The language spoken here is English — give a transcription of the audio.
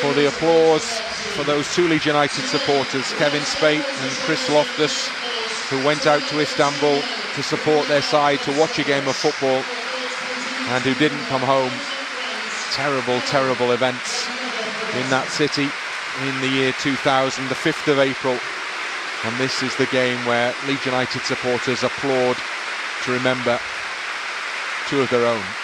for the applause for those two Leeds United supporters, Kevin Speight and Chris Loftus, who went out to Istanbul to support their side, to watch a game of football, and who didn't come home. Terrible, terrible events in that city in the year 2000, the 5th of April. And this is the game where Leeds United supporters applaud to remember two of their own.